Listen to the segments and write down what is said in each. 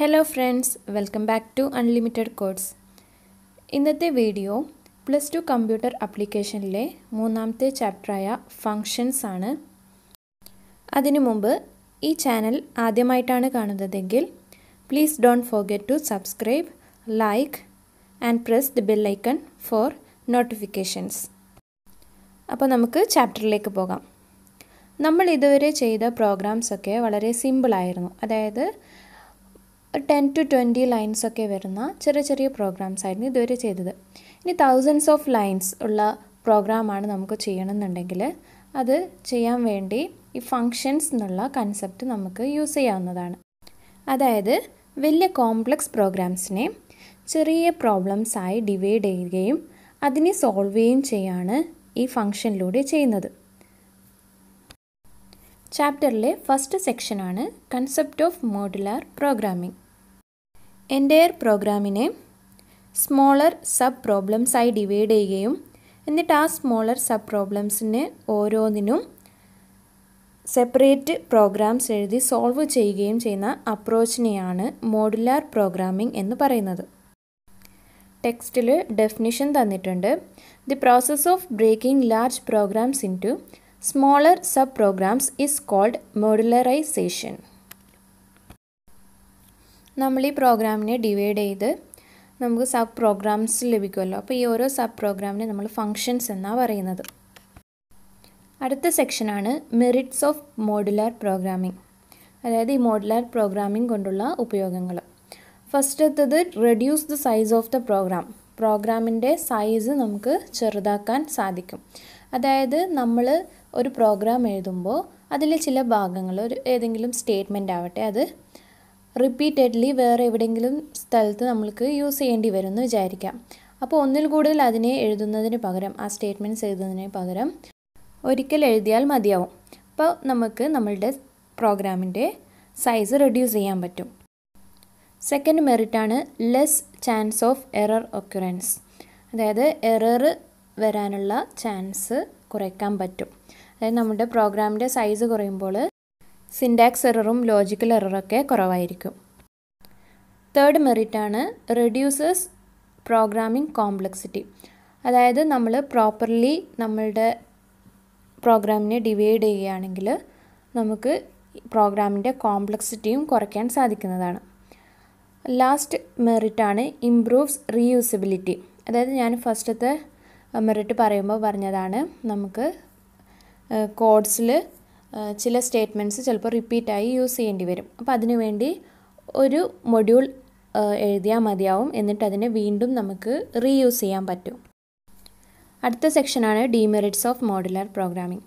Hello friends welcome back to unlimited codes ഇന്നത്തെ video plus two computer അപ്ലിക്കേഷനിലെ മൂന്നാമത്തെ ചാപ്റ്ററായ ഫങ്ഷൻസ് ആണ്. അതിനു മുമ്പ് ഈ ചാനൽ ആദ്യമായിട്ടാണ് കാണുന്നതെങ്കിൽ please don't forget to subscribe like and press the bell icon for notifications അപ്പോൾ നമുക്ക് ചാപ്റ്ററിലേക്ക് പോകാം. നമ്മൾ ഇതുവരെ ചെയ്ത പ്രോഗ്രാംസൊക്കെ വളരെ സിമ്പിളായിരുന്നു അതായത് ടെൻ ടു ട്വന്റി ലൈൻസ് ഒക്കെ വരുന്ന ചെറിയ ചെറിയ പ്രോഗ്രാംസ് ആയിരുന്നു ഇതുവരെ ചെയ്തത്. ഇനി തൗസൻഡ്സ് ഓഫ് ലൈൻസ് ഉള്ള പ്രോഗ്രാമാണ് നമുക്ക് ചെയ്യണമെന്നുണ്ടെങ്കിൽ അത് ചെയ്യാൻ വേണ്ടി ഈ ഫങ്ഷൻസ് എന്നുള്ള കൺസെപ്റ്റ് നമുക്ക് യൂസ് ചെയ്യാവുന്നതാണ്. അതായത് വലിയ കോംപ്ലക്സ് പ്രോഗ്രാംസിനെ ചെറിയ പ്രോബ്ലംസ് ആയി ഡിവൈഡ് ചെയ്യുകയും അതിനെ സോൾവ് ചെയ്യുകയും ചെയ്യാണ് ഈ ഫങ്ഷനിലൂടെ ചെയ്യുന്നത്. ചാപ്റ്ററിലെ ഫസ്റ്റ് സെക്ഷനാണ് concept of modular programming entire പ്രോഗ്രാമിനെ സ്മോളർ സബ് പ്രോബ്ലംസ് ആയി ഡിവൈഡ് ചെയ്യുകയും എന്നിട്ട് ആ സ്മോളർ സബ് പ്രോബ്ലംസിന് ഓരോന്നിനും സെപ്പറേറ്റ് പ്രോഗ്രാംസ് എഴുതി സോൾവ് ചെയ്യുകയും ചെയ്യുന്ന അപ്രോച്ചിനെയാണ് മോഡുലാർ പ്രോഗ്രാമിംഗ് എന്ന് പറയുന്നത്. ടെക്സ്റ്റിൽ ഡെഫിനിഷൻ തന്നിട്ടുണ്ട്. The process of breaking large programs into smaller sub programs is called modularization നമ്മൾ ഈ പ്രോഗ്രാമിനെ ഡിവൈഡ് ചെയ്ത് നമുക്ക് സബ് പ്രോഗ്രാംസ് ലഭിക്കുമല്ലോ. അപ്പോൾ ഈ ഓരോ സബ് പ്രോഗ്രാമിനെ നമ്മൾ ഫങ്ഷൻസ് എന്നാണ് പറയുന്നത്. അടുത്ത സെക്ഷനാണ് മെറിറ്റ്സ് ഓഫ് മോഡുലാർ പ്രോഗ്രാമിംഗ് അതായത് ഈ മോഡുലാർ പ്രോഗ്രാമിംഗ് കൊണ്ടുള്ള ഉപയോഗങ്ങൾ. ഫസ്റ്റത്തത് reduce the size of the program പ്രോഗ്രാമിന്റെ സൈസ് നമുക്ക് ചെറുതാക്കാൻ സാധിക്കും. അതായത് നമ്മൾ ഒരു പ്രോഗ്രാം എഴുതുമ്പോൾ അതിലെ ചില ഭാഗങ്ങൾ ഒരു ഏതെങ്കിലും സ്റ്റേറ്റ്മെന്റ് ആവട്ടെ അത് റിപ്പീറ്റഡ്ലി വേറെ എവിടെയെങ്കിലും സ്ഥലത്ത് നമ്മൾക്ക് യൂസ് ചെയ്യേണ്ടി വരും എന്ന് വിചാരിക്കാം. അപ്പോൾ ഒന്നിൽ കൂടുതൽ അതിനെ എഴുതുന്നതിന് പകരം ആ സ്റ്റേറ്റ്മെന്റ്സ് എഴുതുന്നതിന് പകരം ഒരിക്കൽ എഴുതിയാൽ മതിയാവും. അപ്പോൾ നമുക്ക് നമ്മളുടെ പ്രോഗ്രാമിന്റെ സൈസ് റെഡ്യൂസ് ചെയ്യാൻ പറ്റും. Second മെറിറ്റാണ് less chance of error occurrence അതായത് എറർ വരാനുള്ള ചാൻസ് കുറയ്ക്കാൻ പറ്റും. അതായത് നമ്മുടെ പ്രോഗ്രാമിന്റെ സൈസ് കുറയുമ്പോൾ സിൻഡാക്സ് എററും ലോജിക്കൽ എററൊക്കെ കുറവായിരിക്കും. തേർഡ് മെറിറ്റാണ് റെഡ്യൂസസ് പ്രോഗ്രാമിംഗ് കോംപ്ലക്സിറ്റി. അതായത് നമ്മൾ പ്രോപ്പർലി നമ്മളുടെ പ്രോഗ്രാമിനെ ഡിവൈഡ് ചെയ്യുകയാണെങ്കിൽ നമുക്ക് പ്രോഗ്രാമിന്റെ കോംപ്ലക്സിറ്റിയും കുറയ്ക്കാൻ സാധിക്കുന്നതാണ്. ലാസ്റ്റ് മെറിറ്റാണ് ഇംപ്രൂവ്സ് റീയൂസബിലിറ്റി. അതായത് ഞാൻ ഫസ്റ്റത്തെ മെറിറ്റ് പറയുമ്പോൾ പറഞ്ഞതാണ് നമുക്ക് കോഡ്സിൽ ചില സ്റ്റേറ്റ്മെന്റ്സ് ചിലപ്പോൾ റിപ്പീറ്റായി യൂസ് ചെയ്യേണ്ടി വരും. അപ്പോൾ അതിനുവേണ്ടി ഒരു മൊഡ്യൂൾ എഴുതിയാൽ മതിയാവും. എന്നിട്ട് അതിനെ വീണ്ടും നമുക്ക് റീയൂസ് ചെയ്യാൻ പറ്റും. അടുത്ത സെക്ഷനാണ് ഡീമെറിറ്റ്സ് ഓഫ് മോഡുലാർ പ്രോഗ്രാമിംഗ്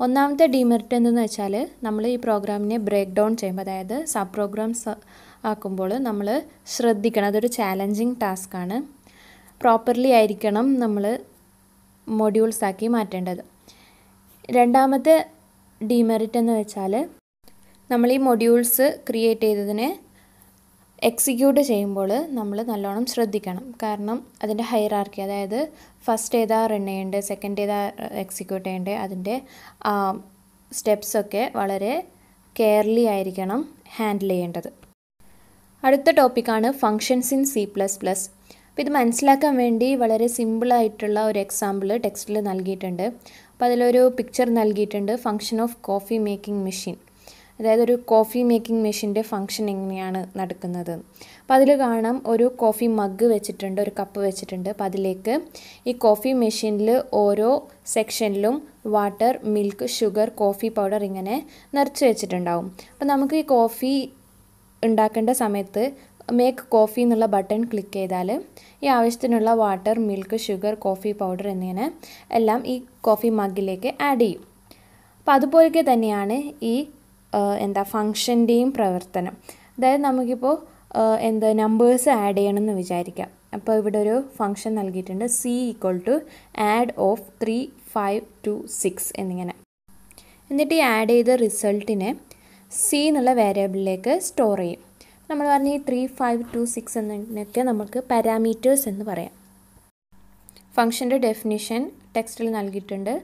ഒന്നാമത്തെ ഡീമെറിറ്റ് എന്തെന്ന് വെച്ചാൽ നമ്മൾ ഈ പ്രോഗ്രാമിനെ ബ്രേക്ക് ഡൗൺ ചെയ്യുമ്പോൾ അതായത് സബ് പ്രോഗ്രാംസ് ആക്കുമ്പോൾ നമ്മൾ ശ്രദ്ധിക്കണം. അതൊരു ചാലഞ്ചിങ് ടാസ്ക്കാണ് പ്രോപ്പർലി ആയിരിക്കണം നമ്മൾ മൊഡ്യൂൾസ് ആക്കി മാറ്റേണ്ടത്. രണ്ടാമത്തെ ഡിമെറിറ്റ് എന്ന് വെച്ചാൽ നമ്മൾ ഈ മൊഡ്യൂൾസ് ക്രിയേറ്റ് ചെയ്തതിനെ എക്സിക്യൂട്ട് ചെയ്യുമ്പോൾ നമ്മൾ നല്ലോണം ശ്രദ്ധിക്കണം. കാരണം അതിന്റെ ഹൈറാർക്കി അതായത് ഫസ്റ്റ് ഏതാ റൺ ചെയ്യേണ്ടത് സെക്കൻഡ് ഏതാ എക്സിക്യൂട്ട് ചെയ്യേണ്ടത് അതിന്റെ സ്റ്റെപ്സൊക്കെ വളരെ കെയർലി ആയിരിക്കണം ഹാൻഡിൽ ചെയ്യേണ്ടത്. അടുത്ത ടോപ്പിക്കാണ് functions in C plus plus അപ്പോൾ ഇത് മനസ്സിലാക്കാൻ വേണ്ടി വളരെ സിമ്പിളായിട്ടുള്ള ഒരു എക്സാമ്പിൾ ടെക്സ്റ്റിൽ നൽകിയിട്ടുണ്ട്. അപ്പോൾ അതിലൊരു പിക്ചർ നൽകിയിട്ടുണ്ട്. Function of coffee making machine അതായത് ഒരു കോഫി മേക്കിംഗ് മെഷീന്റെ ഫങ്ഷൻ എങ്ങനെയാണ് നടക്കുന്നത്. അപ്പോൾ അതിൽ കാണാം ഒരു കോഫി മഗ് വെച്ചിട്ടുണ്ട് ഒരു കപ്പ് വെച്ചിട്ടുണ്ട്. അപ്പോൾ അതിലേക്ക് ഈ കോഫി മെഷീനിൽ ഓരോ സെക്ഷനിലും water milk sugar coffee powder ഇങ്ങനെ നിറച്ച് വെച്ചിട്ടുണ്ടാവും. അപ്പോൾ നമുക്ക് ഈ കോഫി ഉണ്ടാക്കേണ്ട സമയത്ത് മേക്ക് കോഫി എന്നുള്ള ബട്ടൺ ക്ലിക്ക് ചെയ്താൽ ഈ ആവശ്യത്തിനുള്ള water milk sugar coffee powder എന്നിങ്ങനെ എല്ലാം ഈ കോഫി മഗ്ഗിലേക്ക് ആഡ് ചെയ്യും. അപ്പോൾ അതുപോലെയൊക്കെ തന്നെയാണ് ഈ എന്താ ഫങ്ഷന്റെയും പ്രവർത്തനം. അതായത് നമുക്കിപ്പോൾ എന്താ നമ്പേഴ്സ് ആഡ് ചെയ്യണമെന്ന് വിചാരിക്കാം. അപ്പോൾ ഇവിടെ ഒരു ഫങ്ഷൻ നൽകിയിട്ടുണ്ട് C equal to add of three five two six എന്നിങ്ങനെ. എന്നിട്ട് ഈ ആഡ് ചെയ്ത റിസൾട്ടിനെ സി എന്നുള്ള വേരിയബിളിലേക്ക് സ്റ്റോർ ചെയ്യും. നമ്മൾ പറഞ്ഞ ഈ ത്രീ ഫൈവ് ടു സിക്സ് എന്നൊക്കെ നമുക്ക് പാരാമീറ്റേഴ്സ് എന്ന് പറയാം. ഫംഗ്ഷന്റെ ഡെഫിനിഷൻ ടെക്സ്റ്റിൽ നൽകിയിട്ടുണ്ട്.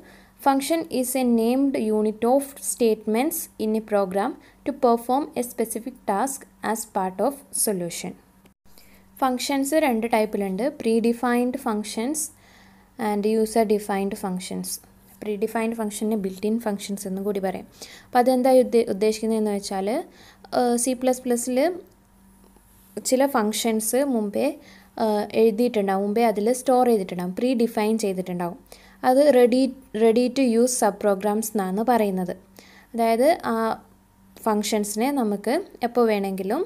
Function is a named unit of statements in a program to perform a specific task as part of solution functions രണ്ട് ടൈപ്പിലുണ്ട് predefined functions and user defined functions predefined ഫംഗ്ഷനെ built in functions എന്നും കൂടി പറയും. അപ്പോൾ അതെന്താ ഉദ്ദേ ഉദ്ദേശിക്കുന്നതെന്ന് വെച്ചാൽ സി പ്ലസ് പ്ലസ്സിൽ ചില ഫങ്ഷൻസ് മുമ്പേ എഴുതിയിട്ടുണ്ടാവും. മുമ്പേ അതിൽ സ്റ്റോർ ചെയ്തിട്ടുണ്ടാവും. പ്രീ ഡിഫൈൻ ചെയ്തിട്ടുണ്ടാവും. അത് ready ready to use sub programs എന്നാണ് പറയുന്നത്. അതായത് ആ ഫങ്ഷൻസിനെ നമുക്ക് എപ്പോൾ വേണമെങ്കിലും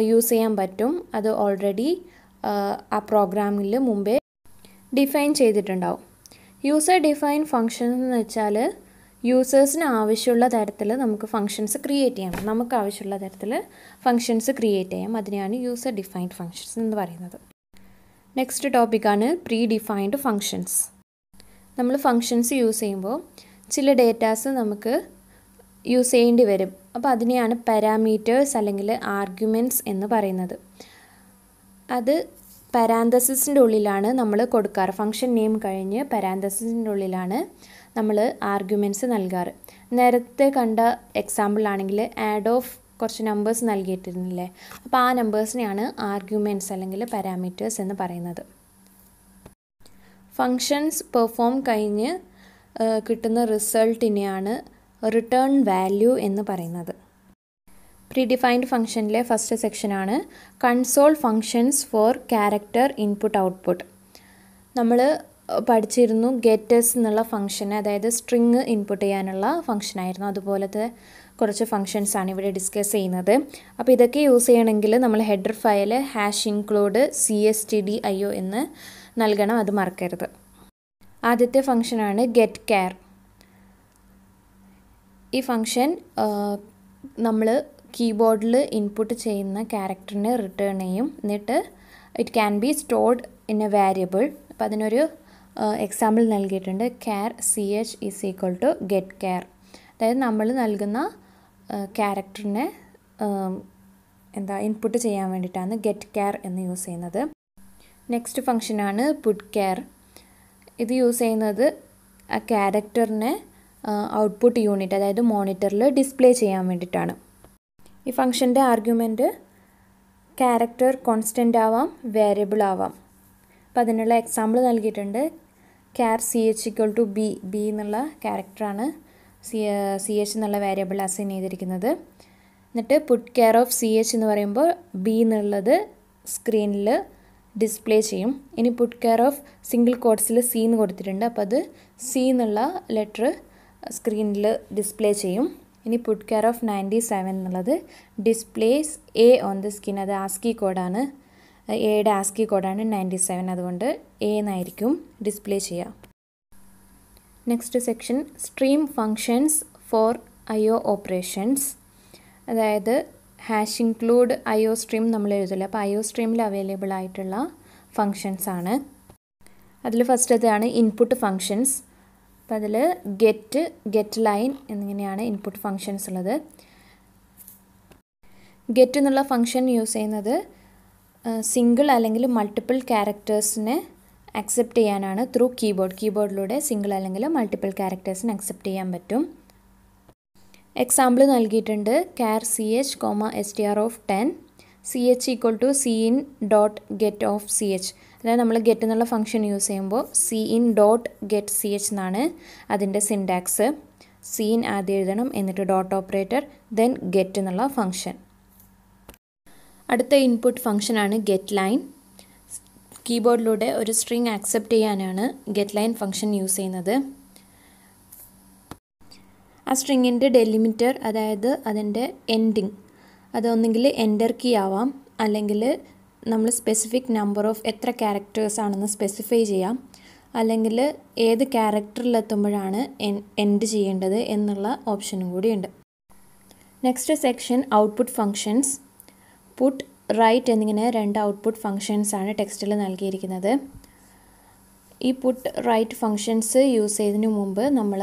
യൂസ് ചെയ്യാൻ പറ്റും. അത് ഓൾറെഡി ആ പ്രോഗ്രാമിൽ മുമ്പേ ഡിഫൈൻ ചെയ്തിട്ടുണ്ടാവും. യൂസർ ഡിഫൈൻ ഫങ്ഷൻ എന്ന് വെച്ചാൽ യൂസേഴ്സിന് ആവശ്യമുള്ള തരത്തിൽ നമുക്ക് ഫങ്ഷൻസ് ക്രിയേറ്റ് ചെയ്യാം. നമുക്ക് ആവശ്യമുള്ള തരത്തിൽ ഫങ്ഷൻസ് ക്രിയേറ്റ് ചെയ്യാം. അതിനെയാണ് യൂസർ ഡിഫൈൻഡ് ഫങ്ഷൻസ് എന്ന് പറയുന്നത്. നെക്സ്റ്റ് ടോപ്പിക്കാണ് പ്രീ ഡിഫൈൻഡ് ഫങ്ഷൻസ് നമ്മൾ ഫങ്ഷൻസ് യൂസ് ചെയ്യുമ്പോൾ ചില ഡേറ്റാസ് നമുക്ക് യൂസ് ചെയ്യേണ്ടി വരും. അപ്പോൾ അതിനെയാണ് പാരാമീറ്റേഴ്സ് അല്ലെങ്കിൽ ആർഗ്യുമെന്റ്സ് എന്ന് പറയുന്നത്. അത് പരാന്തസിന്റെ ഉള്ളിലാണ് നമ്മൾ കൊടുക്കാറ്. ഫംഗ്ഷൻ നെയിം കഴിഞ്ഞ് പരാന്തസിന്റെ ഉള്ളിലാണ് നമ്മൾ ആർഗ്യുമെന്റ്സ് നൽകാറ്. നേരത്തെ കണ്ട എക്സാമ്പിളാണെങ്കിൽ ആഡ് ഓഫ് കുറച്ച് നമ്പേഴ്സ് നൽകിയിട്ടിരുന്നില്ലേ? അപ്പോൾ ആ നമ്പേഴ്സിനെയാണ് ആർഗ്യുമെന്റ്സ് അല്ലെങ്കിൽ പാരാമീറ്റേഴ്സ് എന്ന് പറയുന്നത്. ഫങ്ഷൻസ് പെർഫോം കഴിഞ്ഞ് കിട്ടുന്ന റിസൾട്ടിനെയാണ് റിട്ടേൺ വാല്യൂ എന്ന് പറയുന്നത്. പ്രീഡിഫൈൻഡ് ഫംഗ്ഷനിലെ ഫസ്റ്റ് സെക്ഷനാണ് console functions for character input output നമ്മൾ പഠിച്ചിരുന്നു ഗെറ്റേഴ്സ് എന്നുള്ള ഫംഗ്ഷൻ അതായത് സ്ട്രിങ് ഇൻപുട്ട് ചെയ്യാനുള്ള ഫംഗ്ഷനായിരുന്നു അതുപോലത്തെ കുറച്ച് ഫങ്ഷൻസ് ആണ് ഇവിടെ ഡിസ്കസ് ചെയ്യുന്നത്. അപ്പോൾ ഇതൊക്കെ യൂസ് ചെയ്യണമെങ്കിൽ നമ്മൾ header file hash include C S T D I O എന്ന് നൽകണം. അത് മറക്കരുത്. ആദ്യത്തെ ഫംഗ്ഷനാണ് ഗെറ്റ് കെയർ ഈ ഫംഗ്ഷൻ നമ്മൾ കീബോർഡിൽ ഇൻപുട്ട് ചെയ്യുന്ന ക്യാരക്ടറിനെ റിട്ടേൺ ചെയ്യും. എന്നിട്ട് it can be stored in a variable അപ്പോൾ അതിനൊരു എക്സാമ്പിൾ നൽകിയിട്ടുണ്ട്. Char C H is equal to get char അതായത് നമ്മൾ നൽകുന്ന ക്യാരക്ടറിനെ എന്താ ഇൻപുട്ട് ചെയ്യാൻ വേണ്ടിയിട്ടാണ് ഗെറ്റ് കെയർ എന്ന് യൂസ് ചെയ്യുന്നത്. നെക്സ്റ്റ് ഫംഗ്ഷനാണ് പുട്ട് കെയർ ഇത് യൂസ് ചെയ്യുന്നത് ആ ക്യാരക്ടറിനെ ഔട്ട്പുട്ട് യൂണിറ്റ് അതായത് മോണിറ്ററിൽ ഡിസ്പ്ലേ ചെയ്യാൻ വേണ്ടിയിട്ടാണ്. ഈ ഫംഗ്ഷന്റെ ആർഗ്യുമെന്റ് ക്യാരക്ടർ കോൺസ്റ്റന്റ് ആവാം വേരിയബിൾ ആവാം. അപ്പോൾ അതിനുള്ള എക്സാമ്പിൾ നൽകിയിട്ടുണ്ട്. Char C H equal to B B എന്നുള്ള ക്യാരക്ടറാണ് സി സി എച്ച് എന്നുള്ള വേരിയബിൾ അസൈൻ ചെയ്തിരിക്കുന്നത്. എന്നിട്ട് put char of C H എന്ന് പറയുമ്പോൾ ബി എന്നുള്ളത് സ്ക്രീനിൽ ഡിസ്പ്ലേ ചെയ്യും. ഇനി പുട്ട് കെയർ ഓഫ് സിംഗിൾ കോഡ്സിൽ സി എന്ന് കൊടുത്തിട്ടുണ്ട്. അപ്പോൾ അത് സി എന്നുള്ള ലെറ്റർ സ്ക്രീനിൽ ഡിസ്പ്ലേ ചെയ്യും. ഇനി put char of ninety seven എന്നുള്ളത് displays A on the screen അത് ആസ്കി കോഡാണ് എയുടെ ആസ്കി കോഡാണ് നയന്റി സെവൻ അതുകൊണ്ട് എ എന്നായിരിക്കും ഡിസ്പ്ലേ ചെയ്യുക. Next section stream functions for I O operations. അതായത് hash include I O stream നമ്മൾ എഴുതില്ല അപ്പോൾ ഐ ഒ സ്ട്രീമിൽ അവൈലബിൾ ആയിട്ടുള്ള ഫങ്ഷൻസ് ആണ്. അതിൽ ഫസ്റ്റ് ഫസ്റ്റത്തേതാണ് ഇൻപുട്ട് ഫങ്ഷൻസ്. അപ്പോൾ അതിൽ ഗെറ്റ് ഗെറ്റ് ലൈൻ എന്നിങ്ങനെയാണ് ഇൻപുട്ട് ഫങ്ഷൻസ് ഉള്ളത്. ഗെറ്റ് എന്നുള്ള ഫങ്ഷൻ യൂസ് ചെയ്യുന്നത് സിംഗിൾ അല്ലെങ്കിൽ മൾട്ടിപ്പിൾ ക്യാരക്ടേഴ്സിനെ അക്സെപ്റ്റ് ചെയ്യാനാണ് ത്രൂ കീബോർഡ് കീബോർഡിലൂടെ സിംഗിൾ അല്ലെങ്കിൽ മൾട്ടിപ്പിൾ ക്യാരക്ടേഴ്സിന് അക്സെപ്റ്റ് ചെയ്യാൻ പറ്റും. എക്സാമ്പിൾ നൽകിയിട്ടുണ്ട്. Char C H comma S T R of ten C H equal to C in dot get of C H അതായത് നമ്മൾ ഗെറ്റ് എന്നുള്ള ഫംഗ്ഷൻ യൂസ് ചെയ്യുമ്പോൾ C in dot get C H എന്നാണ് അതിന്റെ syntax cin ആദ്യം എഴുതണം എന്നിട്ട് dot operator then get എന്നുള്ള ഫംഗ്ഷൻ അടുത്ത ഇൻപുട്ട് ഫംഗ്ഷനാണ് ഗെറ്റ് ലൈൻ കീബോർഡിലൂടെ ഒരു സ്ട്രിങ് ആക്സെപ്റ്റ് ചെയ്യാനാണ് ഗെറ്റ് ലൈൻ ഫംഗ്ഷൻ യൂസ് ചെയ്യുന്നത്. ആ സ്ട്രിങ്ങിന്റെ ഡെലിമിറ്റർ അതായത് അതിന്റെ എൻഡിങ് അതൊന്നെങ്കിൽ എന്റർ കീ ആവാം അല്ലെങ്കിൽ നമ്മൾ സ്പെസിഫിക് നമ്പർ ഓഫ് എത്ര ക്യാരക്ടേഴ്സ് ആണെന്ന് സ്പെസിഫൈ ചെയ്യാം അല്ലെങ്കിൽ ഏത് ക്യാരക്ടറിലെത്തുമ്പോഴാണ് എൻഡ് ചെയ്യേണ്ടത് എന്നുള്ള ഓപ്ഷനും കൂടിയുണ്ട് next section output functions put write എന്നിങ്ങനെ രണ്ട് ഔട്ട്പുട്ട് ഫങ്ഷൻസ് ആണ് ടെക്സ്റ്റിൽ നൽകിയിരിക്കുന്നത്. ഈ പുട്ട് റൈറ്റ് ഫങ്ഷൻസ് യൂസ് ചെയ്തതിന് മുമ്പ് നമ്മൾ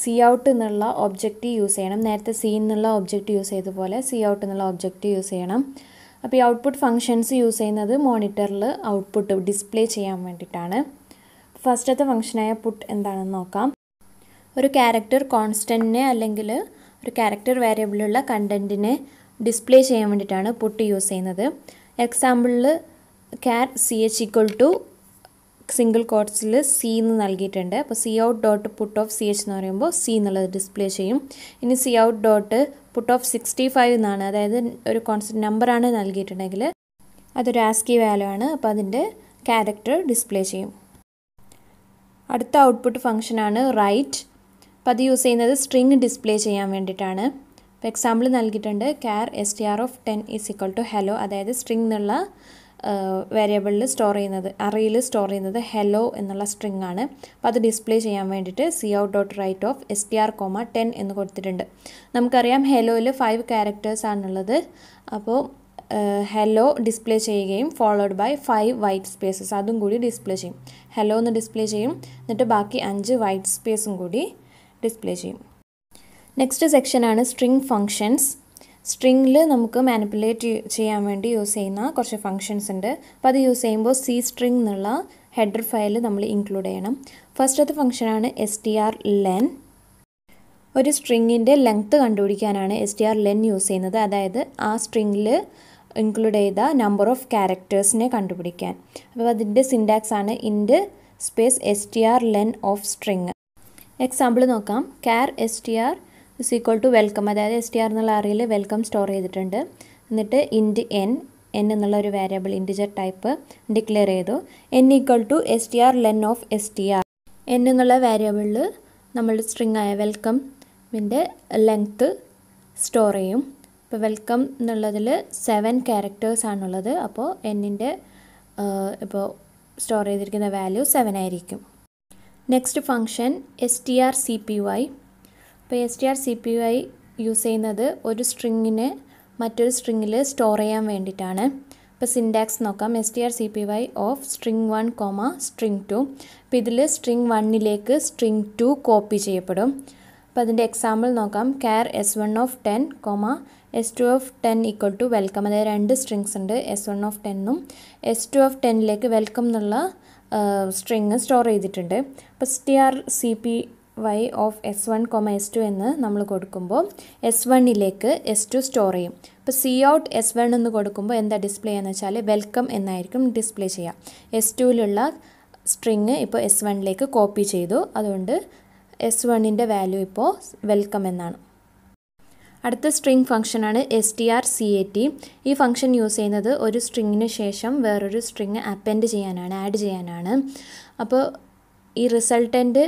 സി ഔട്ട് എന്നുള്ള ഒബ്ജക്റ്റ് യൂസ് ചെയ്യണം. നേരത്തെ സി എന്നുള്ള ഒബ്ജക്റ്റ് യൂസ് ചെയ്ത പോലെ സി ഔട്ട് എന്നുള്ള ഒബ്ജക്റ്റ് യൂസ് ചെയ്യണം. അപ്പോൾ ഈ ഔട്ട്പുട്ട് ഫങ്ഷൻസ് യൂസ് ചെയ്യുന്നത് മോണിറ്ററിൽ ഔട്ട്പുട്ട് ഡിസ്പ്ലേ ചെയ്യാൻ വേണ്ടിയിട്ടാണ് ഫസ്റ്റത്തെ ഫംഗ്ഷനായ പുട്ട് എന്താണെന്ന് നോക്കാം. ഒരു ക്യാരക്ടർ കോൺസ്റ്റന്റിനെ അല്ലെങ്കിൽ ഒരു ക്യാരക്ടർ വേരിയബിളുള്ള കണ്ടന്റിനെ ഡിസ്പ്ലേ ചെയ്യാൻ വേണ്ടിയിട്ടാണ് പുട്ട് യൂസ് ചെയ്യുന്നത്. എക്സാമ്പിളിൽ char C H equal to single കോട്ട്സിൽ C എന്ന് നൽകിയിട്ടുണ്ട്. അപ്പോൾ C out dot put of C H എന്ന് പറയുമ്പോൾ സി എന്നുള്ളത് ഡിസ്പ്ലേ ചെയ്യും. ഇനി C out dot put of sixty five എന്നാണ്. അതായത് ഒരു കോൺസ്റ്റന്റ് നമ്പറാണ് നൽകിയിട്ടുണ്ടെങ്കിൽ അതൊരു ആസ്കി വാല്യൂ ആണ്. അപ്പോൾ അതിന്റെ ക്യാരക്ടർ ഡിസ്പ്ലേ ചെയ്യും. അടുത്ത ഔട്ട്പുട്ട് ഫംഗ്ഷനാണ് റൈറ്റ് അപ്പോൾ അത് യൂസ് ചെയ്യുന്നത് സ്ട്രിങ് ഡിസ്പ്ലേ ചെയ്യാൻ വേണ്ടിയിട്ടാണ്. ഇപ്പോൾ എക്സാമ്പിൾ നൽകിയിട്ടുണ്ട്. Char S T R of ten is equal to hello അതായത് സ്ട്രിംഗ് എന്നുള്ള വേരിയബിളിൽ സ്റ്റോർ ചെയ്യുന്നത് അറയിൽ സ്റ്റോർ ചെയ്യുന്നത് ഹലോ എന്നുള്ള സ്ട്രിംഗ് ആണ്. അപ്പോൾ അത് ഡിസ്പ്ലേ ചെയ്യാൻ വേണ്ടിയിട്ട് C out dot write of S T R comma ten എന്ന് കൊടുത്തിട്ടുണ്ട്. നമുക്കറിയാം ഹലോയിൽ ഫൈവ് ക്യാരക്ടേഴ്സ് ആണുള്ളത്. അപ്പോൾ ഹലോ ഡിസ്പ്ലേ ചെയ്യുകയും followed by five white spaces അതും കൂടി ഡിസ്പ്ലേ ചെയ്യും. ഹലോ എന്ന് ഡിസ്പ്ലേ ചെയ്യും. എന്നിട്ട് ബാക്കി അഞ്ച് വൈറ്റ് സ്പേസും കൂടി ഡിസ്പ്ലേ ചെയ്യും. നെക്സ്റ്റ് സെക്ഷനാണ് സ്ട്രിങ് ഫങ്ഷൻസ് സ്ട്രിങ്ങിൽ നമുക്ക് മാനിപ്പുലേറ്റ് ചെയ്യാൻ വേണ്ടി യൂസ് ചെയ്യുന്ന കുറച്ച് ഫങ്ഷൻസ് ഉണ്ട്. അപ്പോൾ അത് യൂസ് ചെയ്യുമ്പോൾ സി സ്ട്രിങ് എന്നുള്ള ഹെഡർ ഫയൽ നമ്മൾ ഇൻക്ലൂഡ് ചെയ്യണം. ഫസ്റ്റത്തെ ഫംഗ്ഷനാണ് എസ് ടി ആർ ലെൻ ഒരു സ്ട്രിങ്ങിന്റെ length കണ്ടുപിടിക്കാനാണ് S T R len use ചെയ്യുന്നത്. അതായത് ആ സ്ട്രിങ്ങിൽ ഇൻക്ലൂഡ് ചെയ്ത നമ്പർ ഓഫ് ക്യാരക്ടേഴ്സിനെ കണ്ടുപിടിക്കാൻ. അപ്പോൾ അതിന്റെ സിൻഡാക്സ് ആണ് int space S T R len of string example നോക്കാം. Char S T R is equal to welcome അതായത് എസ് ടി ആർ എന്നുള്ള അറിയിൽ വെൽക്കം സ്റ്റോർ ചെയ്തിട്ടുണ്ട്. എന്നിട്ട് ഇൻഡ് എൻ എൻ എന്നുള്ള ഒരു വേരിയബിൾ ഇൻഡിജർ ടൈപ്പ് ഡിക്ലെയർ ചെയ്തു. N equal to S T R len of S T R N എന്നുള്ള വേരിയബിളിൽ നമ്മളുടെ സ്ട്രിങ് ആയ വെൽക്കമിന്റെ ലെങ്ത്ത് സ്റ്റോർ ചെയ്യും. ഇപ്പോൾ വെൽക്കം എന്നുള്ളതിൽ സെവൻ ക്യാരക്ടേഴ്സ് ആണുള്ളത്. അപ്പോൾ എന്നിന്റെ ഇപ്പോൾ സ്റ്റോർ ചെയ്തിരിക്കുന്ന വാല്യൂ സെവൻ ആയിരിക്കും. Next function S T R C P Y ഇപ്പോൾ S T R C P I use ചെയ്യുന്നത് ഒരു സ്ട്രിങ്ങിനെ മറ്റൊരു സ്ട്രിങ്ങിൽ സ്റ്റോർ ചെയ്യാൻ വേണ്ടിയിട്ടാണ്. ഇപ്പോൾ സിൻഡാക്സ് നോക്കാം. S T R C P Y of string one comma string two അപ്പോൾ ഇതിൽ സ്ട്രിങ് വണ്ണിലേക്ക് സ്ട്രിങ് ടു കോപ്പി ചെയ്യപ്പെടും. അപ്പോൾ അതിന്റെ എക്സാമ്പിൾ നോക്കാം. Char S one of ten comma S two of ten equal to welcome അതായത് രണ്ട് സ്ട്രിങ്സ് ഉണ്ട്. എസ് വൺ ഓഫ് ടെന്നും എസ് ടു ഓഫ് ടെന്നിലേക്ക് വെൽക്കം എന്നുള്ള സ്ട്രിങ് സ്റ്റോർ ചെയ്തിട്ടുണ്ട്. അപ്പോൾ S T R C P Y of S one comma S two എന്ന് നമ്മൾ കൊടുക്കുമ്പോൾ എസ് വണ്ണിലേക്ക് എസ് ടു സ്റ്റോർ ചെയ്യും. ഇപ്പോൾ സി ഔട്ട് എസ് വൺ എന്ന് കൊടുക്കുമ്പോൾ എന്താ ഡിസ്പ്ലേ എന്ന് വെച്ചാൽ വെൽക്കം എന്നായിരിക്കും ഡിസ്പ്ലേ ചെയ്യുക എസ് ടുവിലുള്ള സ്ട്രിങ് ഇപ്പോൾ എസ് വണ്ണിലേക്ക് കോപ്പി ചെയ്തു. അതുകൊണ്ട് എസ് വണ്ണിന്റെ വാല്യൂ ഇപ്പോൾ വെൽക്കം എന്നാണ്. അടുത്ത സ്ട്രിങ് ഫംഗ്ഷനാണ് S T R C A T ഈ ഫംഗ്ഷൻ യൂസ് ചെയ്യുന്നത് ഒരു സ്ട്രിങ്ങിന് ശേഷം വേറൊരു സ്ട്രിങ് അപ്പെൻഡ് ചെയ്യാനാണ് ആഡ് ചെയ്യാനാണ്. അപ്പോൾ ഈ റിസൾട്ടന്റ്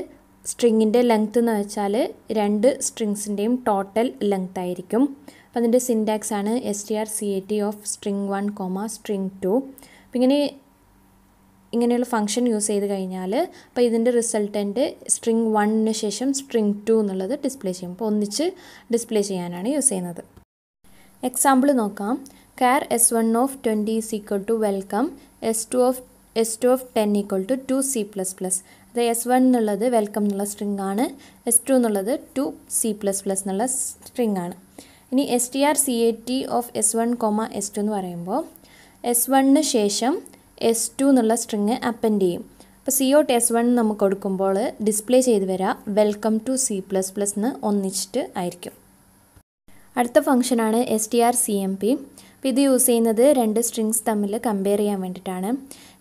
സ്ട്രിങ്ങിന്റെ ലെങ്ത് എന്ന് വെച്ചാൽ രണ്ട് സ്ട്രിങ്സിന്റെയും ടോട്ടൽ ലെങ്ത് ആയിരിക്കും. അപ്പോൾ അതിന്റെ സിൻഡാക്സ് ആണ് S T R C A T of string one comma string two അപ്പോൾ ഇങ്ങനെ ഇങ്ങനെയുള്ള ഫംഗ്ഷൻ യൂസ് ചെയ്ത് കഴിഞ്ഞാൽ അപ്പോൾ ഇതിന്റെ റിസൾട്ടന്റ് സ്ട്രിങ് വണ്ണിന് ശേഷം സ്ട്രിങ് ടു എന്നുള്ളത് ഡിസ്പ്ലേ ചെയ്യും. അപ്പോൾ ഒന്നിച്ച് ഡിസ്പ്ലേ ചെയ്യാനാണ് യൂസ് ചെയ്യുന്നത്. എക്സാമ്പിൾ നോക്കാം. Char S one of twenty is equal to welcome S two of S two of ten equal to to C plus plus അത് എസ് വൺ എന്നുള്ളത് വെൽക്കം എന്നുള്ള സ്ട്രിങ് ആണ്. എസ് ടു എന്നുള്ളത് to C plus plus എന്നുള്ള string ആണ്. ഇനി S T R C A T of S one comma S two എന്ന് പറയുമ്പോൾ എസ് വണ്ണിന് ശേഷം എസ് ടു എന്നുള്ള സ്ട്രിങ് അപ്പൻഡ് ചെയ്യും. അപ്പോൾ സി ഔട്ട് എസ് വൺ നമുക്ക് കൊടുക്കുമ്പോൾ ഡിസ്പ്ലേ ചെയ്ത് വരാം welcome to C plus plus എന്ന് ഒന്നിച്ചിട്ട് ആയിരിക്കും. അടുത്ത ഫംഗ്ഷനാണ് S T R C M P അപ്പോൾ ഇത് യൂസ് ചെയ്യുന്നത് രണ്ട് സ്ട്രിങ്സ് തമ്മിൽ കമ്പയർ ചെയ്യാൻ വേണ്ടിയിട്ടാണ്.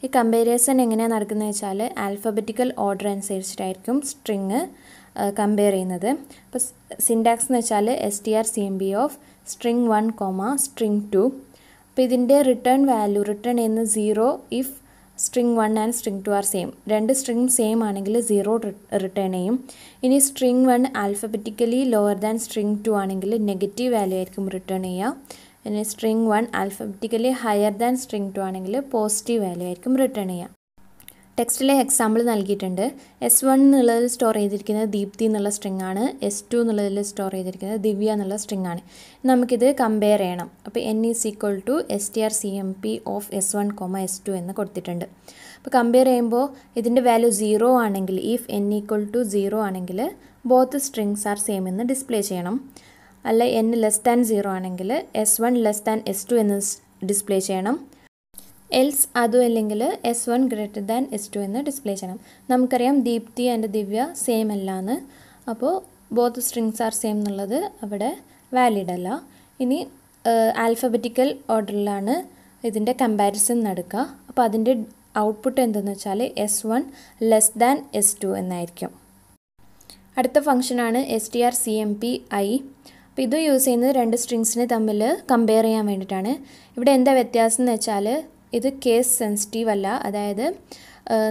ഈ കമ്പാരിസൺ എങ്ങനെയാണ് നടക്കുന്നത് വെച്ചാൽ ആൽഫബറ്റിക്കൽ ഓർഡർ അനുസരിച്ചിട്ടായിരിക്കും സ്ട്രിങ് കമ്പയർ ചെയ്യുന്നത്. അപ്പോൾ സിൻഡാക്സ് എന്ന് വെച്ചാൽ S T R C M B of string one comma string two അപ്പോൾ ഇതിന്റെ റിട്ടേൺ വാല്യൂ റിട്ടേൺ ചെയ്യുന്ന zero if string one and string two are same രണ്ട് സ്ട്രിങ് സെയിം ആണെങ്കിൽ സീറോ റിട്ടേൺ ചെയ്യും. ഇനി string one alphabetically lower than string two ആണെങ്കിൽ negative value ആയിരിക്കും return ചെയ്യുക. ഇനി string one alphabetically higher than string two ആണെങ്കിൽ പോസിറ്റീവ് വാല്യൂ ആയിരിക്കും റിട്ടേൺ ചെയ്യുക. ടെക്സ്റ്റിലെ എക്സാമ്പിൾ നൽകിയിട്ടുണ്ട്. എസ് വൺ എന്നുള്ളതിൽ സ്റ്റോർ ചെയ്തിരിക്കുന്നത് ദീപ്തി എന്നുള്ള സ്ട്രിങ് ആണ്. എസ് ടു എന്നുള്ളതിൽ സ്റ്റോർ ചെയ്തിരിക്കുന്നത് ദിവ്യ എന്നുള്ള സ്ട്രിങ് ആണ്. നമുക്കിത് കമ്പയർ ചെയ്യണം. അപ്പോൾ N is equal to S T R C M P of S one comma S two എന്ന് കൊടുത്തിട്ടുണ്ട്. അപ്പോൾ കമ്പയർ ചെയ്യുമ്പോൾ ഇതിന്റെ വാല്യൂ സീറോ ആണെങ്കിൽ if N equal to zero ആണെങ്കിൽ ബോത്ത് സ്ട്രിങ്സ് ആർ സെയിം എന്ന് ഡിസ്പ്ലേ ചെയ്യണം. അല്ല എൻ ലെസ് ദാൻ സീറോ ആണെങ്കിൽ S one less than S two എന്ന് ഡിസ്പ്ലേ ചെയ്യണം. എൽസ് അതും അല്ലെങ്കിൽ S one greater than S two എന്ന് ഡിസ്പ്ലേ ചെയ്യണം. നമുക്കറിയാം ദീപ്തി ആൻഡ് ദിവ്യ സെയിം അല്ല എന്ന് അപ്പോൾ ബോത്ത് സ്ട്രിങ്സ് ആർ സെയിം എന്നുള്ളത് അവിടെ വാലിഡ് അല്ല. ഇനി ആൽഫബറ്റിക്കൽ ഓർഡറിലാണ് ഇതിന്റെ കമ്പാരിസൺ നടക്കുക അപ്പോൾ അതിന്റെ ഔട്ട്പുട്ട് എന്തെന്ന് വെച്ചാൽ S one less than S two എന്നായിരിക്കും. അടുത്ത ഫംഗ്ഷനാണ് S T R C M P I അപ്പോൾ ഇത് യൂസ് ചെയ്യുന്നത് രണ്ട് സ്ട്രിങ്സിനെ തമ്മിൽ കമ്പയർ ചെയ്യാൻ വേണ്ടിയിട്ടാണ്. ഇവിടെ എന്താ വ്യത്യാസം എന്ന് വെച്ചാൽ ഇത് കേസ് സെൻസിറ്റീവ് അല്ല. അതായത്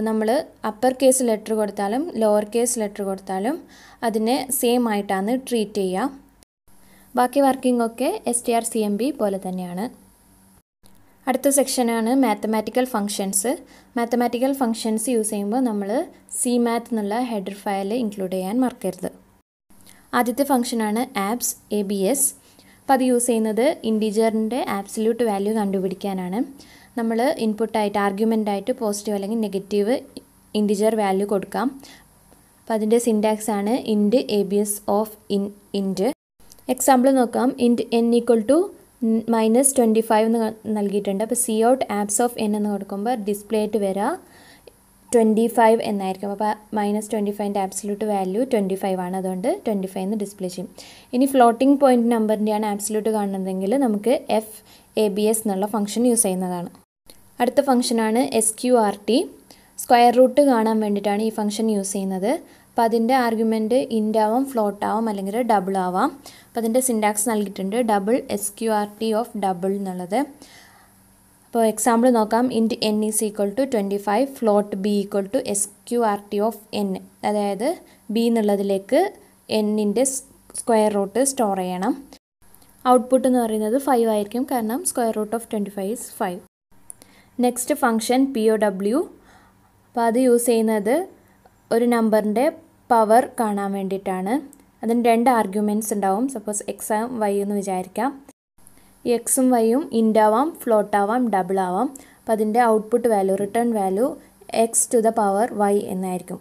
നമ്മൾ അപ്പർ കേസ് ലെറ്റർ കൊടുത്താലും ലോവർ കേസ് ലെറ്റർ കൊടുത്താലും അതിനെ സെയിം ആയിട്ടാണ് ട്രീറ്റ് ചെയ്യുക. ബാക്കി വർക്കിംഗ് ഒക്കെ S T R C M B പോലെ തന്നെയാണ്. അടുത്ത സെക്ഷനാണ് mathematical functions mathematical functions use ചെയ്യുമ്പോൾ നമ്മൾ സി മാത്ത് എന്നുള്ള ഹെഡർ ഫയൽ ഇൻക്ലൂഡ് ചെയ്യാൻ മറക്കരുത്. ആദ്യത്തെ ഫംഗ്ഷനാണ് ആപ്സ് എ ബി എസ് അപ്പോൾ അത് യൂസ് ചെയ്യുന്നത് ഇൻഡിജറിന്റെ ആബ്സല്യൂട്ട് വാല്യൂ കണ്ടുപിടിക്കാനാണ്. നമ്മൾ ഇൻപുട്ടായിട്ട് ആർഗ്യുമെന്റായിട്ട് പോസിറ്റീവ് അല്ലെങ്കിൽ നെഗറ്റീവ് ഇൻഡിജർ വാല്യൂ കൊടുക്കാം. അപ്പോൾ അതിന്റെ സിന്റാക്സ് ആണ് int A B S of in int example നോക്കാം. Int N equal to minus twenty five എന്ന് നൽകിയിട്ടുണ്ട്. അപ്പോൾ C out abs of N എന്ന് കൊടുക്കുമ്പോൾ ഡിസ്പ്ലേ ആയിട്ട് വരിക ട്വന്റി ഫൈവ് എന്നായിരിക്കും. അപ്പോൾ മൈനസ് ട്വന്റി ഫൈവിന്റെ ആബ്സല്യൂട്ട് വാല്യൂ ട്വന്റി ഫൈവ് ആണ്. അതുകൊണ്ട് ട്വന്റി ഫൈവ് എന്ന് ഡിസ്പ്ലേ ചെയ്യും. ഇനി ഫ്ലോട്ടിംഗ് പോയിന്റ് നമ്പറിന്റെയാണ് ആബ്സല്യൂട്ട് കാണുന്നതെങ്കിൽ നമുക്ക് എഫ് എ ബി എസ് എന്നുള്ള ഫംഗ്ഷൻ യൂസ് ചെയ്യുന്നതാണ്. അടുത്ത ഫംഗ്ഷനാണ് S Q R T square root കാണാൻ വേണ്ടിയിട്ടാണ് ഈ ഫംഗ്ഷൻ യൂസ് ചെയ്യുന്നത്. അപ്പോൾ അതിന്റെ ആർഗ്യുമെന്റ് ഇന്റ് ഫ്ലോട്ട് ആവാം അല്ലെങ്കിൽ ഡബിൾ ആവാം. അപ്പോൾ അതിന്റെ സിൻഡാക്സ് നൽകിയിട്ടുണ്ട് double S Q R T of double എന്നുള്ളത്. അപ്പോൾ എക്സാമ്പിൾ നോക്കാം. Int N is equal to twenty five float B equal to S Q R T of N അതായത് ബി എന്നുള്ളതിലേക്ക് എന്നിന്റെ സ്ക്വയർ റൂട്ട് സ്റ്റോർ ചെയ്യണം. ഔട്ട്പുട്ട് എന്ന് പറയുന്നത് ഫൈവ് ആയിരിക്കും. കാരണം square root of twenty five is five next function P O W അപ്പോൾ അത് യൂസ് ചെയ്യുന്നത് ഒരു നമ്പറിന്റെ പവർ കാണാൻ വേണ്ടിയിട്ടാണ്. അതിന് രണ്ട് ആർഗ്യുമെന്റ്സ് ഉണ്ടാവും. സപ്പോസ് എക്സാം വൈ എന്ന് വിചാരിക്കാം. എക്സും വൈയും ഇൻഡാവാം ഫ്ലോട്ട് ആവാം ഡബിൾ ആവാം അപ്പോൾ അതിന്റെ output value return value X to the power Y എന്നായിരിക്കും.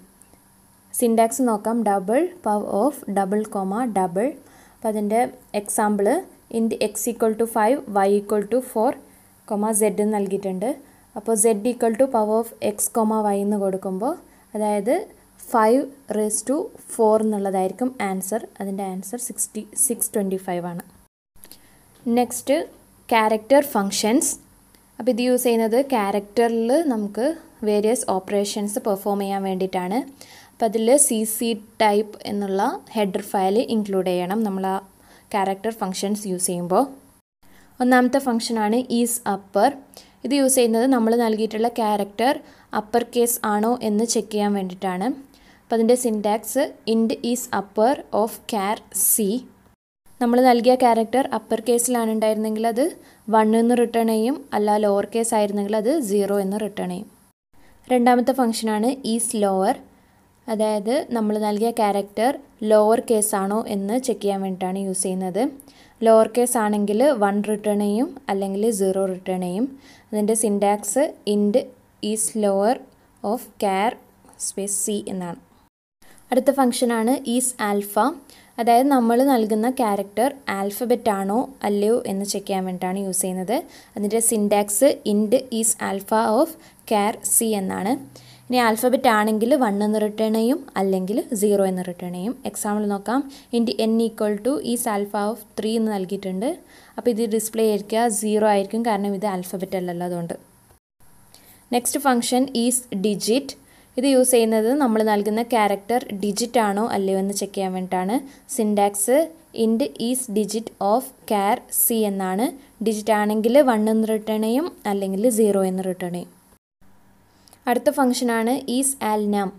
സിൻഡാക്സ് നോക്കാം. Double power of double comma double അപ്പോൾ അതിന്റെ example int X equal to five Y equal to four comma Z നൽകിയിട്ടുണ്ട്. അപ്പോൾ Z equal to power of X comma Y എന്ന് കൊടുക്കുമ്പോൾ അതായത് five raise to four എന്നുള്ളതായിരിക്കും answer അതിന്റെ answer sixty six twenty five ആണ്. നെക്സ്റ്റ് ക്യാരക്ടർ ഫങ്ഷൻസ് അപ്പോൾ ഇത് യൂസ് ചെയ്യുന്നത് ക്യാരക്ടറിൽ നമുക്ക് വേരിയസ് ഓപ്പറേഷൻസ് പെർഫോം ചെയ്യാൻ വേണ്ടിയിട്ടാണ്. അപ്പോൾ അതിൽ സി സി ടൈപ്പ് എന്നുള്ള ഹെഡർ ഫയൽ ഇൻക്ലൂഡ് ചെയ്യണം. നമ്മൾ ആ ക്യാരക്ടർ ഫങ്ഷൻസ് യൂസ് ചെയ്യുമ്പോൾ. ഒന്നാമത്തെ ഫങ്ഷനാണ് ഈസ് അപ്പർ ഇത് യൂസ് ചെയ്യുന്നത് നമ്മൾ നൽകിയിട്ടുള്ള ക്യാരക്ടർ അപ്പർ കേസ് ആണോ എന്ന് ചെക്ക് ചെയ്യാൻ വേണ്ടിയിട്ടാണ്. അപ്പോൾ അതിന്റെ syntax int is upper of char c നമ്മൾ നൽകിയ ക്യാരക്ടർ അപ്പർ കേസിലാണ് ഉണ്ടായിരുന്നെങ്കിൽ അത് വൺ എന്ന് റിട്ടേൺ ചെയ്യും. അല്ല ലോവർ കേസ് ആയിരുന്നെങ്കിൽ അത് സീറോ എന്ന് റിട്ടേൺ ചെയ്യും. രണ്ടാമത്തെ ഫംഗ്ഷനാണ് ഈസ് ലോവർ അതായത് നമ്മൾ നൽകിയ ക്യാരക്ടർ ലോവർ കേസ് ആണോ എന്ന് ചെക്ക് ചെയ്യാൻ വേണ്ടിയിട്ടാണ് യൂസ് ചെയ്യുന്നത്. ലോവർ കേസ് ആണെങ്കിൽ വൺ റിട്ടേൺ ചെയ്യും അല്ലെങ്കിൽ സീറോ റിട്ടേൺ ചെയ്യും. അതിന്റെ syntax int is lower of char space c എന്നാണ്. അടുത്ത ഫംഗ്ഷനാണ് ഈസ് ആൽഫ അതായത് നമ്മൾ നൽകുന്ന ക്യാരക്ടർ ആൽഫബറ്റ് ആണോ അല്ലയോ എന്ന് ചെക്ക് ചെയ്യാൻ വേണ്ടിയിട്ടാണ് യൂസ് ചെയ്യുന്നത്. അതിന്റെ syntax int is alpha of char c എന്നാണ്. ഇനി ആൽഫബറ്റ് ആണെങ്കിൽ വൺ എന്ന് റിട്ടേൺ ചെയ്യും അല്ലെങ്കിൽ സീറോ എന്ന് റിട്ടേൺ ചെയ്യും. എക്സാമ്പിൾ നോക്കാം. Int n equal to is alpha of three എന്ന് നൽകിയിട്ടുണ്ട്. അപ്പോൾ ഇത് ഡിസ്പ്ലേ ആയിരിക്കുക സീറോ ആയിരിക്കും. കാരണം ഇത് ആൽഫബറ്റ് അല്ലല്ലോ അതുകൊണ്ട്. നെക്സ്റ്റ് ഫംഗ്ഷൻ ഈസ് ഡിജിറ്റ് ഇത് യൂസ് ചെയ്യുന്നത് നമ്മൾ നൽകുന്ന ക്യാരക്ടർ ഡിജിറ്റ് ആണോ അല്ലയോ എന്ന് ചെക്ക് ചെയ്യാൻ വേണ്ടിയിട്ടാണ്. Syntax int is digit of char c എന്നാണ്. ഡിജിറ്റ് ആണെങ്കിൽ വൺ എന്ന് റിട്ടേൺ ചെയ്യും അല്ലെങ്കിൽ സീറോ എന്ന് റിട്ടേൺ ചെയ്യും. അടുത്ത ഫംഗ്ഷനാണ് ഈസ് ആൽനാം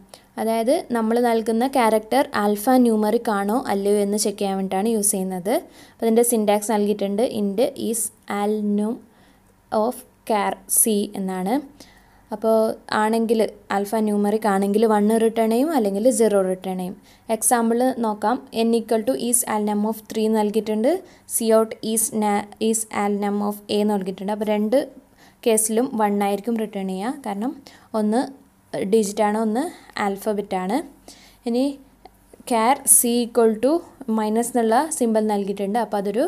അതായത് നമ്മൾ നൽകുന്ന ക്യാരക്ടർ ആൽഫ ന്യൂമറിക് ആണോ അല്ലയോ എന്ന് ചെക്ക് ചെയ്യാൻ വേണ്ടിയിട്ടാണ് യൂസ് ചെയ്യുന്നത്. അപ്പോൾ അതിന്റെ സിൻഡാക്സ് നൽകിയിട്ടുണ്ട്. Int is alnum of char c എന്നാണ്. അപ്പോൾ ആണെങ്കിൽ ആൽഫ ന്യൂമറിക് ആണെങ്കിൽ വൺ റിട്ടേൺ ചെയ്യും അല്ലെങ്കിൽ സീറോ റിട്ടേൺ ചെയ്യും. എക്സാമ്പിൾ നോക്കാം. N equal to is alnum of three നൽകിയിട്ടുണ്ട്. സി ഔട്ട് ഈസ് നാ ഈസ് ആൽനം ഓഫ് എ നൽകിയിട്ടുണ്ട്. അപ്പോൾ രണ്ട് കേസിലും വൺ ആയിരിക്കും റിട്ടേൺ ചെയ്യുക. കാരണം ഒന്ന് ഡിജിറ്റാണ് ഒന്ന് ആൽഫബറ്റാണ് ഇനി char c equal to minus എന്നുള്ള സിമ്പിൾ നൽകിയിട്ടുണ്ട്. അപ്പോൾ അതൊരു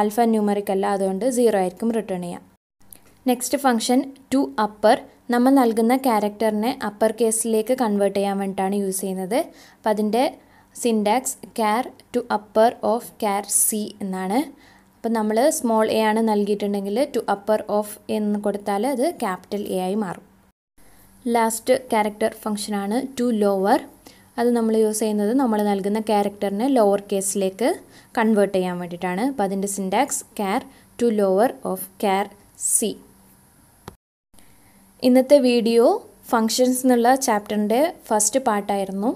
ആൽഫ ന്യൂമറിക് അല്ല. അതുകൊണ്ട് സീറോ ആയിരിക്കും റിട്ടേൺ ചെയ്യാം നെക്സ്റ്റ് ഫംഗ്ഷൻ ടു അപ്പർ നമ്മൾ നൽകുന്ന ക്യാരക്ടറിനെ അപ്പർ കേസിലേക്ക് കൺവേർട്ട് ചെയ്യാൻ വേണ്ടിയിട്ടാണ് യൂസ് ചെയ്യുന്നത്. അപ്പം അതിന്റെ syntax char to upper of char c എന്നാണ്. അപ്പം നമ്മൾ സ്മോൾ എ ആണ് നൽകിയിട്ടുണ്ടെങ്കിൽ ടു അപ്പർ ഓഫ് എന്ന് കൊടുത്താൽ അത് ക്യാപിറ്റൽ എ ആയി മാറും. ലാസ്റ്റ് ക്യാരക്ടർ ഫംഗ്ഷനാണ് ടു ലോവർ അത് നമ്മൾ യൂസ് ചെയ്യുന്നത് നമ്മൾ നൽകുന്ന ക്യാരക്ടറിനെ ലോവർ കേസിലേക്ക് കൺവേർട്ട് ചെയ്യാൻ വേണ്ടിയിട്ടാണ്. അപ്പോൾ അതിന്റെ syntax char to lower of char c ഇന്നത്തെ വീഡിയോ ഫങ്ഷൻസ് എന്നുള്ള ചാപ്റ്ററിന്റെ ഫസ്റ്റ് പാർട്ടായിരുന്നു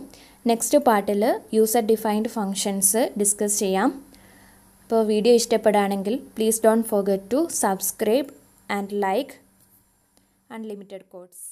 നെക്സ്റ്റ് പാർട്ടിൽ യൂസർ ഡിഫൈൻഡ് ഫങ്ഷൻസ് ഡിസ്കസ് ചെയ്യാം. അപ്പോൾ വീഡിയോ ഇഷ്ടപ്പെടുകയാണെങ്കിൽ please don't forget to subscribe and like unlimited codes